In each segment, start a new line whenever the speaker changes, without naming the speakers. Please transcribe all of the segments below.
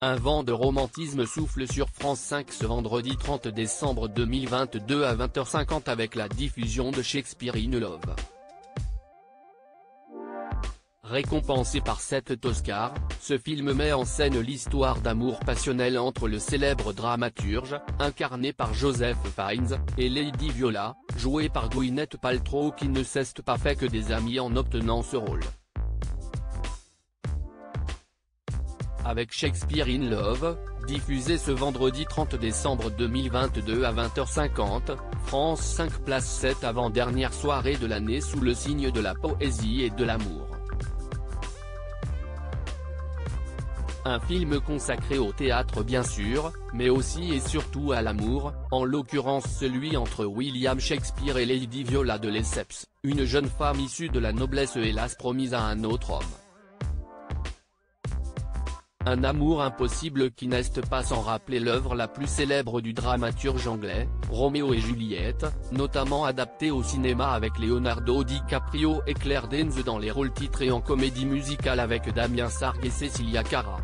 Un vent de romantisme souffle sur France 5 ce vendredi 30 décembre 2022 à 20h50 avec la diffusion de Shakespeare in Love. Récompensé par sept Oscars, ce film met en scène l'histoire d'amour passionnel entre le célèbre dramaturge, incarné par Joseph Fiennes, et Lady Viola, jouée par Gwyneth Paltrow qui ne s'est pas fait que des amis en obtenant ce rôle. Avec Shakespeare in Love, diffusé ce vendredi 30 décembre 2022 à 20h50, France 5 place 7 avant-dernière soirée de l'année sous le signe de la poésie et de l'amour. Un film consacré au théâtre bien sûr, mais aussi et surtout à l'amour, en l'occurrence celui entre William Shakespeare et Lady Viola de Lesseps, une jeune femme issue de la noblesse hélas promise à un autre homme. Un amour impossible qui n'est pas sans rappeler l'œuvre la plus célèbre du dramaturge anglais, Roméo et Juliette, notamment adaptée au cinéma avec Leonardo DiCaprio et Claire Danes dans les rôles titrés en comédie musicale avec Damien Sargue et Cecilia Cara.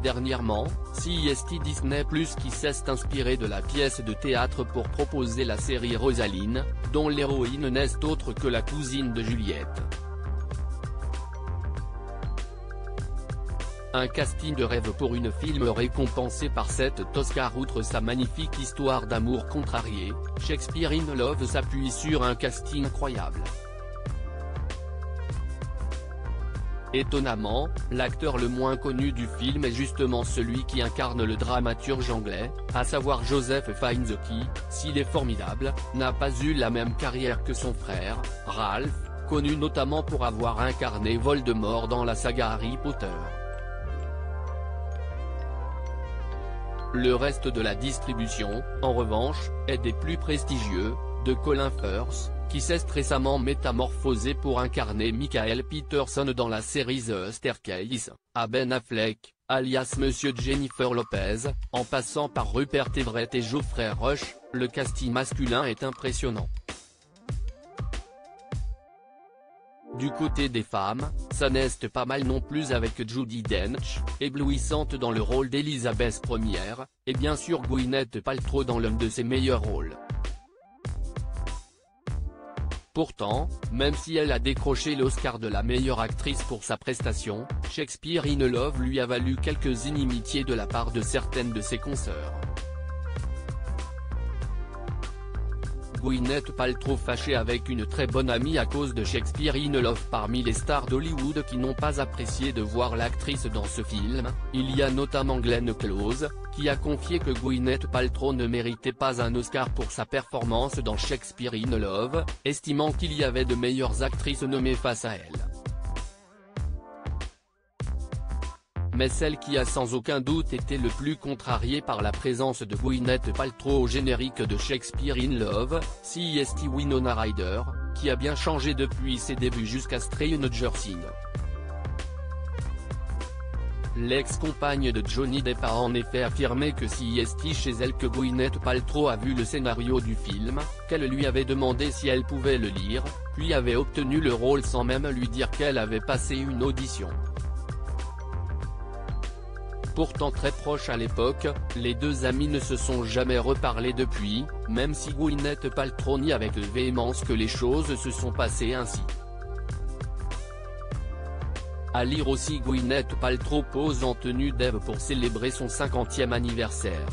Dernièrement, CIST Disney Plus qui s'est inspiré de la pièce de théâtre pour proposer la série Rosaline, dont l'héroïne n'est autre que la cousine de Juliette. Un casting de rêve pour une film récompensé par cette Oscar outre sa magnifique histoire d'amour contrarié, Shakespeare in Love s'appuie sur un casting incroyable. Étonnamment, l'acteur le moins connu du film est justement celui qui incarne le dramaturge anglais, à savoir Joseph Fiennes qui, s'il est formidable, n'a pas eu la même carrière que son frère, Ralph, connu notamment pour avoir incarné Voldemort dans la saga Harry Potter. Le reste de la distribution, en revanche, est des plus prestigieux, de Colin Firth, qui s'est récemment métamorphosé pour incarner Michael Peterson dans la série The Staircase, à Ben Affleck, alias Monsieur Jennifer Lopez, en passant par Rupert Everett et Geoffrey Rush, le casting masculin est impressionnant. Du côté des femmes, ça n'est pas mal non plus avec Judy Dench, éblouissante dans le rôle d'Elizabeth Ier, et bien sûr Gwyneth Paltrow dans l'un de ses meilleurs rôles. Pourtant, même si elle a décroché l'Oscar de la meilleure actrice pour sa prestation, Shakespeare in Love lui a valu quelques inimitiés de la part de certaines de ses consoeurs. Gwyneth Paltrow fâchée avec une très bonne amie à cause de Shakespeare in Love parmi les stars d'Hollywood qui n'ont pas apprécié de voir l'actrice dans ce film, il y a notamment Glenn Close, qui a confié que Gwyneth Paltrow ne méritait pas un Oscar pour sa performance dans Shakespeare in Love, estimant qu'il y avait de meilleures actrices nommées face à elle. Mais celle qui a sans aucun doute été le plus contrariée par la présence de Gwyneth Paltrow au générique de Shakespeare in Love, CST Winona Ryder, qui a bien changé depuis ses débuts jusqu'à Stranger Jersey. L'ex-compagne de Johnny Depp a en effet affirmé que si chez elle que Gwyneth Paltrow a vu le scénario du film, qu'elle lui avait demandé si elle pouvait le lire, puis avait obtenu le rôle sans même lui dire qu'elle avait passé une audition. Pourtant très proches à l'époque, les deux amis ne se sont jamais reparlés depuis, même si Gwyneth Paltrow nie avec véhémence que les choses se sont passées ainsi. À lire aussi Gwyneth Paltrow pose en tenue d'Eve pour célébrer son 50e anniversaire.